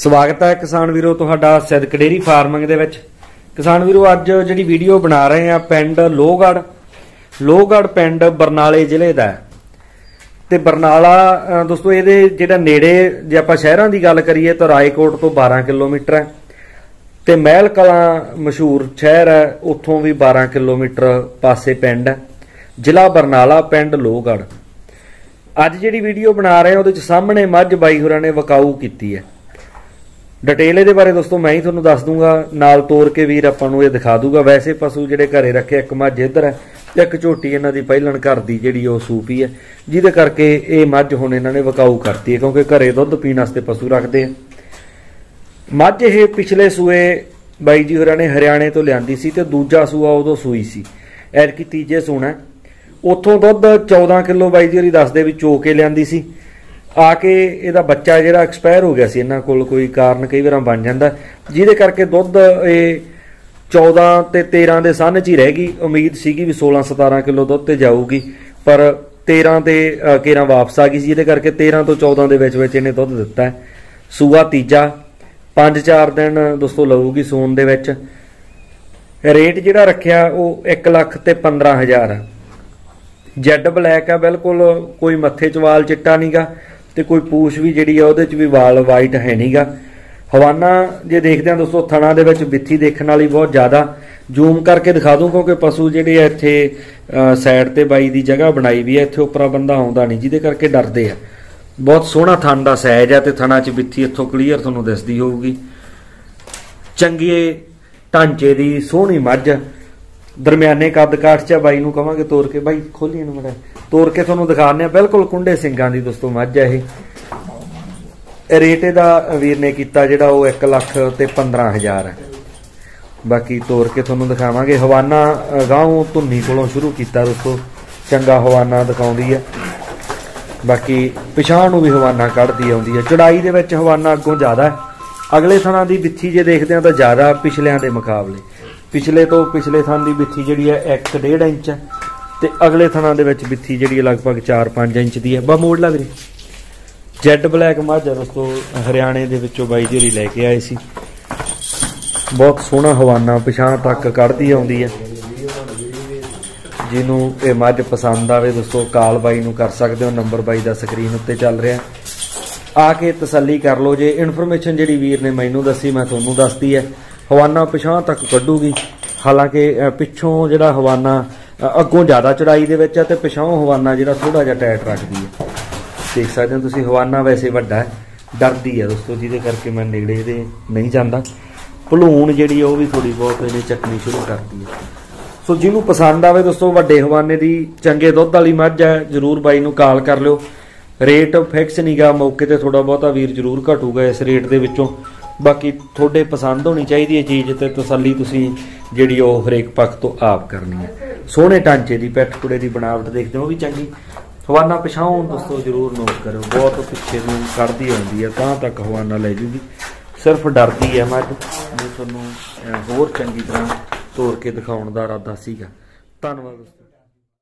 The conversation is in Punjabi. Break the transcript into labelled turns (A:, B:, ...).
A: ਸਵਾਗਤ ਹੈ ਕਿਸਾਨ ਵੀਰੋ ਤੁਹਾਡਾ ਸਿੱਧਕ ਡੇਰੀ ਫਾਰਮਿੰਗ ਦੇ ਵਿੱਚ। ਕਿਸਾਨ ਵੀਰੋ, ਅੱਜ ਜਿਹੜੀ ਵੀਡੀਓ ਬਣਾ ਰਹੇ ਆ ਪਿੰਡ ਲੋਹਗੜ ਲੋਹਗੜ ਪਿੰਡ ਬਰਨਾਲੇ ਜ਼ਿਲ੍ਹੇ ਦਾ ਹੈ। ਤੇ ਬਰਨਾਲਾ ਦੋਸਤੋ, ਇਹਦੇ ਜਿਹੜਾ ਨੇੜੇ ਜੇ ਆਪਾਂ ਸ਼ਹਿਰਾਂ ਦੀ ਗੱਲ ਕਰੀਏ ਤਾਂ ਰਾਏਕੋਟ ਤੋਂ 12 ਕਿਲੋਮੀਟਰ ਹੈ। ਤੇ ਮਹਿਲ ਕਲਾਂ ਮਸ਼ਹੂਰ ਸ਼ਹਿਰ ਹੈ, ਉੱਥੋਂ ਵੀ 12 ਕਿਲੋਮੀਟਰ ਪਾਸੇ ਪਿੰਡ ਹੈ। ਜ਼ਿਲ੍ਹਾ ਬਰਨਾਲਾ, ਪਿੰਡ ਲੋਹਗੜ ਅੱਜ ਜਿਹੜੀ ਵੀਡੀਓ ਬਣਾ ਰਹੇ ਹਾਂ, ਉਹਦੇ ਚ ਸਾਹਮਣੇ ਮੱਝ ਬਾਈ ਹੋਰਾਂ ਨੇ ਵਕਾਊ ਕੀਤੀ ਹੈ। ਡਿਟੇਲ ਇਹਦੇ ਬਾਰੇ ਦੋਸਤੋ ਮੈਂ ਹੀ ਤੁਹਾਨੂੰ ਦੱਸ ਦੂੰਗਾ। ਨਾਲ ਤੋਰ ਕੇ ਵੀਰ ਆਪਾਂ ਨੂੰ ਇਹ ਦਿਖਾ ਦੂਗਾ। ਵੈਸੇ ਪਸ਼ੂ ਜਿਹੜੇ ਘਰੇ ਰੱਖੇ, ਇੱਕ ਮੱਝ ਇੱਧਰ ਹੈ ਤੇ ਇੱਕ ਝੋਟੀ ਇਹਨਾਂ ਦੀ ਪਹਿਲਣ ਘਰ ਦੀ ਜਿਹੜੀ ਉਹ ਸੂਪੀ ਹੈ, ਜਿਹਦੇ ਕਰਕੇ ਇਹ ਮੱਝ ਹੁਣ ਇਹਨਾਂ ਨੇ ਵਕਾਊ ਕਰਤੀ ਹੈ, ਕਿਉਂਕਿ ਘਰੇ ਦੁੱਧ ਪੀਣ ਵਾਸਤੇ ਪਸ਼ੂ ਰੱਖਦੇ ਆ। ਮੱਝ ਇਹ ਪਿਛਲੇ ਸੂਏ ਬਾਈ ਜੀ ਹੋਰਾਂ ਨੇ ਹਰਿਆਣੇ ਤੋਂ ਲਿਆਂਦੀ ਸੀ ਤੇ ਦੂਜਾ ਸੂਆ ਉਦੋਂ ਸੂਈ ਸੀ। ਐਤਕੀ ਤੀਜੇ ਸੂਣਾ ਉੱਥੋਂ ਦੁੱਧ 14 ਕਿਲੋ ਬਾਈ ਜੀ ਹੋਰੀ ਦੱਸਦੇ ਵੀ ਚੋ ਕੇ ਲਿਆਂਦੀ ਸੀ। ਆ ਕੇ ਇਹਦਾ ਬੱਚਾ ਜਿਹੜਾ ਐਕਸਪਾਇਰ ਹੋ ਗਿਆ ਸੀ ਇਹਨਾਂ ਕੋਲ ਕੋਈ ਕਾਰਨ ਕਈ ਵਾਰਾਂ ਬਣ ਜਾਂਦਾ। ਜਿਹਦੇ ਕਰਕੇ ਦੁੱਧ ਇਹ 14 ਤੇ 13 ਦੇ ਸੰਨ ਚ ਹੀ ਰਹਿ ਗਈ। ਉਮੀਦ ਸੀਗੀ ਵੀ 16 17 ਕਿਲੋ ਦੁੱਧ ਤੇ ਜਾਊਗੀ ਪਰ 13 ਤੇ ਅ, 13 ਵਾਪਸ ਆ ਗਈ ਸੀ। ਇਹਦੇ ਕਰਕੇ 13 ਤੋਂ 14 ਦੇ ਵਿੱਚ ਵਿੱਚ ਇਹਨੇ ਦੁੱਧ ਦਿੱਤਾ ਹੈ। ਸੂਆ ਤੀਜਾ 5-4 ਦਿਨ ਦੋਸਤੋ ਲਊਗੀ ਸੂਨ ਦੇ ਵਿੱਚ। ਰੇਟ ਜਿਹੜਾ ਰੱਖਿਆ ਉਹ 1 ਲੱਖ ਤੇ 15000 ਹੈ ਜੈਡ ਬਲੈਕ ਆ ਬਿਲਕੁਲ ਕੋਈ ਮੱਥੇ 'ਚ ਵਾਲ ਚਿੱਟਾ ਨਹੀਂਗਾ ਤੇ ਕੋਈ ਪੂਛ ਵੀ ਜਿਹੜੀ ਆ ਉਹਦੇ 'ਚ ਵੀ ਵਾਲ ਵਾਈਟ ਹੈ ਨਹੀਂਗਾ ਹਵਾਨਾ ਜੇ ਦੇਖਦੇ ਆ ਦੋਸਤੋ, ਥਣਾ ਦੇ ਵਿੱਚ ਬਿੱਥੀ ਦੇਖਣ ਵਾਲੀ ਬਹੁਤ ਜ਼ਿਆਦਾ। ਜ਼ੂਮ ਕਰਕੇ ਦਿਖਾ ਦੂੰ, ਕਿਉਂਕਿ ਪਸ਼ੂ ਜਿਹੜੇ ਆ ਇੱਥੇ ਸਾਈਡ ਤੇ ਬਾਈ ਦੀ ਜਗ੍ਹਾ ਬਣਾਈ ਵੀ ਹੈ ਇੱਥੇ ਉੱਪਰਾ ਬੰਦਾ ਆਉਂਦਾ ਨਹੀਂ, ਜਿਹਦੇ ਕਰਕੇ ਡਰਦੇ ਆ। ਬਹੁਤ ਸੋਹਣਾ ਥਣ ਦਾ ਸਾਈਜ਼ ਆ ਤੇ ਥਣਾ 'ਚ ਬਿੱਥੀ ਇੱਥੋਂ ਕਲੀਅਰ ਤੁਹਾਨੂੰ ਦਿਸਦੀ ਹੋਊਗੀ। ਚੰਗੇ ਢਾਂਚੇ ਦੀ ਸੋਹਣੀ ਮੱਝ। ਦਰਮਿਆਨੇ ਕੱਦ ਕਾਠ ਚ ਬਾਈ ਨੂੰ ਕਵਾਂਗੇ ਤੋਰ ਕੇ। ਬਾਈ ਖੋਲੀ ਇਹਨੂੰ ਮੜਾ। ਤੋਰ ਕੇ ਤੁਹਾਨੂੰ ਦਿਖਾਉਂਦੇ ਆ ਬਿਲਕੁਲ ਕੁੰਡੇ ਸਿੰਘਾਂ ਦੀ ਦੋਸਤੋ ਮੱਝ ਆ ਇਹ। ਇਹ ਰੇਟ ਵੀਰ ਨੇ ਕੀਤਾ ਜਿਹੜਾ ਉਹ 1 ਲੱਖ ਤੇ 15000 ਹੈ ਬਾਕੀ ਤੋਰ ਕੇ ਤੁਹਾਨੂੰ ਦਿਖਾਵਾਂਗੇ। ਹਵਾਨਾ ਅ, ਧੁੰਨੀ ਕੋਲੋਂ ਸ਼ੁਰੂ ਕੀਤਾ ਦੋਸਤੋ। ਚੰਗਾ ਹਵਾਨਾ ਦਿਖਾਉਂਦੀ ਹੈ ਬਾਕੀ ਪਿਛਾਣ ਨੂੰ ਵੀ ਹਵਾਨਾ ਕੱਢਦੀ ਆਉਂਦੀ ਹੈ ਚੜਾਈ ਦੇ ਵਿੱਚ ਹਵਾਨਾ ਅੱਗੋਂ ਜ਼ਿਆਦਾ। ਹੈ ਅਗਲੇ ਥਾਂ ਦੀ ਵਿੱਥੀ ਜੇ ਦੇਖਦੇ ਹਾਂ ਤਾਂ ਜ਼ਿਆਦਾ ਪਿਛਲਿਆਂ ਦੇ ਮੁਕਾਬਲੇ। ਪਿਛਲੇ ਤੋਂ ਪਿਛਲੇ ਥਾਂ ਦੀ ਵਿੱਥੀ ਜਿਹੜੀ ਹੈ 1.5 ਇੰਚ ਹੈ ਤੇ ਅਗਲੇ ਥਾਂ ਦੇ ਵਿੱਚ ਵਿੱਥੀ ਜਿਹੜੀ ਹੈ ਲਗਭਗ 4-5 ਇੰਚ ਦੀ ਹੈ। ਬਾ ਮੋੜ ਲਾ ਵੀਰੇ ਜੈਡ ਬਲੈਕ ਮੱਝ ਦੋਸਤੋ, ਹਰਿਆਣੇ ਦੇ ਵਿੱਚੋਂ ਬਾਈ ਜਿਹੜੀ ਲੈ ਕੇ ਆਏ ਸੀ। ਬਹੁਤ ਸੋਹਣਾ ਹਵਾਨਾ ਪਿਛਾਂ ਤੱਕ ਕੱਢਦੀ ਆਉਂਦੀ ਹੈ। ਜਿਹਨੂੰ ਇਹ ਮੱਝ ਪਸੰਦ ਆਵੇ ਦੋਸਤੋ, ਕਾਲ ਬਾਈ ਨੂੰ ਕਰ ਸਕਦੇ ਹੋ। ਨੰਬਰ ਬਾਈ ਦਾ ਸਕਰੀਨ ਉੱਤੇ ਚੱਲ ਰਿਹਾ ਆ ਕੇ ਤਸੱਲੀ ਕਰ ਲਓ। ਜੇ ਇਨਫੋਰਮੇਸ਼ਨ ਜਿਹੜੀ ਵੀਰ ਨੇ ਮੈਨੂੰ ਦੱਸੀ, ਮੈਂ ਤੁਹਾਨੂੰ ਦੱਸਦੀ ਹੈ। ਹਵਾਨਾ ਪਿਛਾਂ ਤੱਕ ਕੱਢੂਗੀ। ਹਾਲਾਂਕਿ ਪਿੱਛੋਂ ਜਿਹੜਾ ਹਵਾਨਾ ਅੱਗੋਂ ਜ਼ਿਆਦਾ ਚੜਾਈ ਦੇ ਵਿੱਚ ਹੈ ਤੇ ਪਿਛਾਂ ਹਵਾਨਾ ਜਿਹੜਾ ਥੋੜਾ ਜਿਹਾ ਟਾਈਟ ਰੱਖਦੀ ਹੈ ਦੇਖ ਸਕਦੇ ਹੋ ਤੁਸੀਂ, ਹਵਾਨਾ ਵੈਸੇ ਵੱਡਾ ਹੈ, ਡਰਦੀ ਹੈ ਦੋਸਤੋ, ਜਿਹਦੇ ਕਰਕੇ ਮੈਂ ਨੇੜੇ ਇਹਦੇ ਨਹੀਂ ਜਾਂਦਾ। ਭਲੂਣ ਜਿਹੜੀ ਉਹ ਵੀ ਥੋੜੀ ਬਹੁਤ ਇਹਨੇ ਚੱਕਣੀ ਸ਼ੁਰੂ ਕਰਦੀ ਹੈ ਸੋ ਜਿਹਨੂੰ ਪਸੰਦ ਆਵੇ ਦੋਸਤੋ, ਵੱਡੇ ਹਵਾਨੇ ਦੀ ਚੰਗੇ ਦੁੱਧ ਵਾਲੀ ਮੱਝ ਹੈ ਜਰੂਰ ਬਾਈ ਨੂੰ ਕਾਲ ਕਰ ਲਿਓ। ਰੇਟ ਫਿਕਸ ਨਹੀਂਗਾ ਮੌਕੇ ਤੇ ਥੋੜਾ ਬਹੁਤਾ ਵੀਰ ਜਰੂਰ ਘਟੂਗਾ ਇਸ ਰੇਟ ਦੇ ਵਿੱਚੋਂ। ਬਾਕੀ ਤੁਹਾਡੇ ਪਸੰਦ ਹੋਣੀ ਚਾਹੀਦੀ ਹੈ ਚੀਜ਼ ਤੇ ਤਸੱਲੀ ਤੁਸੀਂ ਜਿਹੜੀ ਉਹ ਹਰੇਕ ਪੱਖ ਤੋਂ ਆਪ ਕਰਨੀ ਹੈ। ਸੋਹਣੇ ਢਾਂਚੇ ਦੀ, ਪੈਠ ਕੁੜੇ ਦੀ ਬਣਾਵਟ ਦੇਖਦੇ ਹੋ, ਉਹ ਵੀ ਚੰਗੀ। ਹਵਾਨਾ ਪਿਛਾਉਂ ਦੋਸਤੋ ਜਰੂਰ ਨੋਟ ਕਰੋ ਬਹੁਤ ਪਿੱਛੇ ਨੂੰ ਕੱਢਦੀ ਆਉਂਦੀ ਹੈ, ਤਾਂ ਤੱਕ ਹਵਾਨਾ ਲੈ ਜੂਗੀ। ਸਿਰਫ ਡਰਦੀ ਹੈ ਮੱਝ ਮੈਂ ਤੁਹਾਨੂੰ ਹੋਰ ਚੰਗੀ ਤਰ੍ਹਾਂ ਤੋੜ ਕੇ ਦਿਖਾਉਣ ਦਾ ਇਰਾਦਾ ਸੀਗਾ। ਧੰਨਵਾਦ